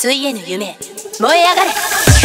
ついえぬ夢燃え上がれ